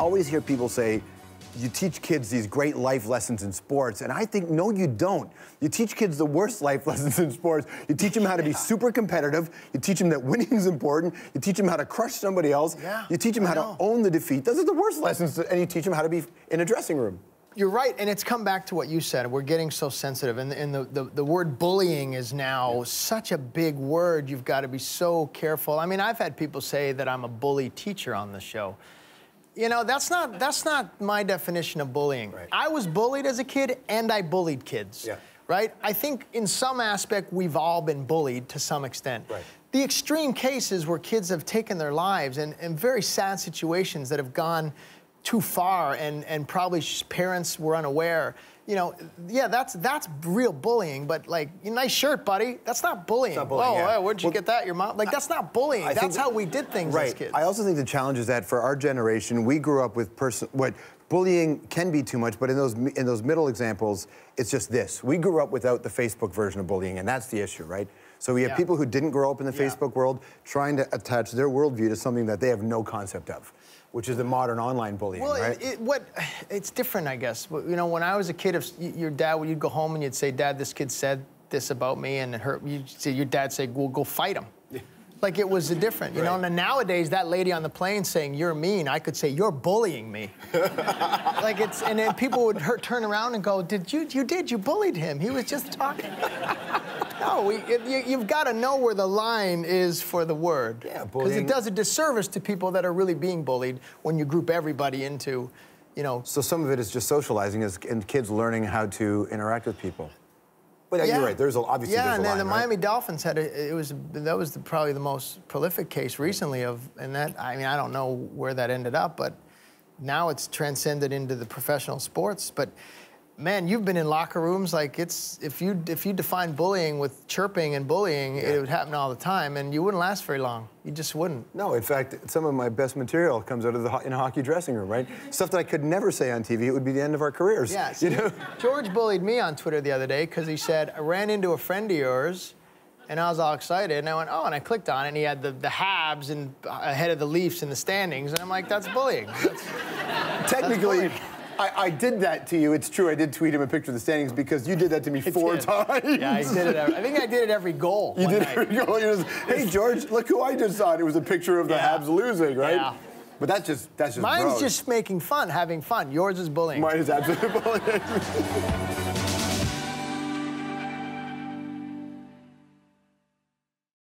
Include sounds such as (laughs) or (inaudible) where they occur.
always hear people say, you teach kids these great life lessons in sports. And I think, no, you don't. You teach kids the worst (laughs) life lessons in sports. You teach them how to be super competitive. You teach them that winning is important. You teach them how to crush somebody else. Yeah, you teach them how to own the defeat. Those are the worst lessons. And you teach them how to be in a dressing room. You're right, and it's come back to what you said. We're getting so sensitive, and, and the, the, the, word bullying is now yeah. such a big word. You've got to be so careful. I mean, I've had people say that I'm a bully teacher on the show. You know, that's not that's not my definition of bullying. Right. I was bullied as a kid, and I bullied kids. Yeah. Right? I think in some aspect we've all been bullied to some extent. Right. The extreme cases where kids have taken their lives and, and very sad situations that have gone too far and, and probably parents were unaware you know, yeah, that's that's real bullying. But like, nice shirt, buddy. That's not bullying. Not bullying oh, yeah. where'd you well, get that? Your mom? Like, that's not bullying. I that's how we did things right. as kids. I also think the challenge is that for our generation, we grew up with person what bullying can be too much, but in those in those middle examples, it's just this. We grew up without the Facebook version of bullying, and that's the issue, right? So we have yeah. people who didn't grow up in the yeah. Facebook world trying to attach their worldview to something that they have no concept of which is the modern online bullying, well, right? It, what, it's different, I guess. You know, when I was a kid, if your dad, you'd go home and you'd say, Dad, this kid said this about me, and it hurt. You'd say, your dad say, well, go fight him. Like it was a different, you right. know. And nowadays, that lady on the plane saying you're mean, I could say you're bullying me. (laughs) like it's, and then people would hurt, turn around and go, "Did you? You did? You bullied him? He was just talking." (laughs) no, we, it, you, have got to know where the line is for the word. Yeah, Because it does a disservice to people that are really being bullied when you group everybody into, you know. So some of it is just socializing, and kids learning how to interact with people. But uh, yeah. you're right. There's a, obviously yeah, and then the right? Miami Dolphins had a, it was that was the, probably the most prolific case recently of and that I mean I don't know where that ended up, but now it's transcended into the professional sports. But man, you've been in locker rooms like it's if you if you define bullying with chirping and bullying, yeah. it would happen all the time, and you wouldn't last very long. You just wouldn't. No, in fact, some of my best material comes out of the in a hockey dressing room, right? Stuff that I could never say on TV. It would be the end of our careers. Yes. You know? George bullied me on Twitter the other day because he said I ran into a friend of yours. And I was all excited, and I went, oh, and I clicked on it, and he had the, the Habs and uh, ahead of the Leafs in the standings, and I'm like, that's bullying. That's, Technically, that's bullying. I, I, did that to you. It's true. I did tweet him a picture of the standings because you did that to me four times. Yeah, I did it. Every, I think I did it every goal. You did night. every goal. Hey, George, look who I just saw. It was a picture of the yeah. Habs losing, right? Yeah. But that's just that's just. Mine's bros. just making fun, having fun. Yours is bullying. Mine is absolutely (laughs) bullying.